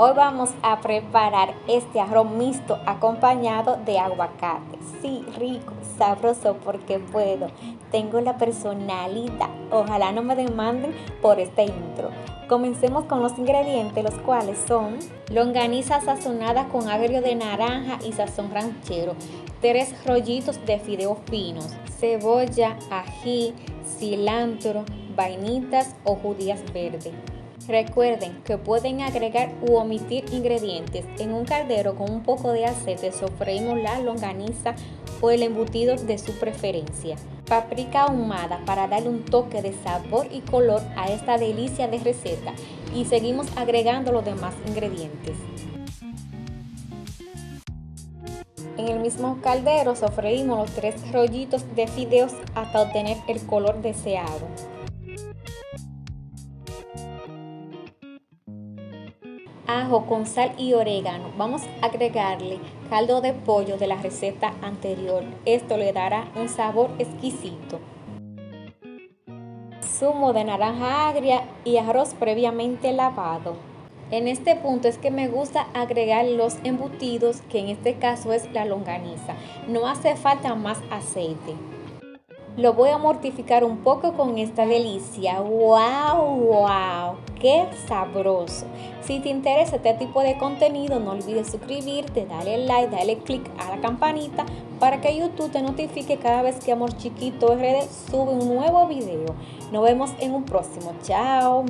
Hoy vamos a preparar este arroz mixto acompañado de aguacate. Sí, rico, sabroso porque puedo. Tengo la personalidad. Ojalá no me demanden por este intro. Comencemos con los ingredientes, los cuales son longaniza sazonada con agrio de naranja y sazón ranchero, tres rollitos de fideos finos, cebolla, ají, cilantro, vainitas o judías verdes. Recuerden que pueden agregar u omitir ingredientes. En un caldero con un poco de aceite sofreímos la longaniza o el embutido de su preferencia. Paprika ahumada para darle un toque de sabor y color a esta delicia de receta y seguimos agregando los demás ingredientes. En el mismo caldero sofreímos los tres rollitos de fideos hasta obtener el color deseado. Ajo con sal y orégano. Vamos a agregarle caldo de pollo de la receta anterior. Esto le dará un sabor exquisito. Zumo de naranja agria y arroz previamente lavado. En este punto es que me gusta agregar los embutidos, que en este caso es la longaniza. No hace falta más aceite. Lo voy a mortificar un poco con esta delicia. ¡Wow! ¡Wow! ¡Qué sabroso! Si te interesa este tipo de contenido, no olvides suscribirte, darle like, darle click a la campanita para que YouTube te notifique cada vez que Amor Chiquito RD sube un nuevo video. Nos vemos en un próximo. ¡Chao!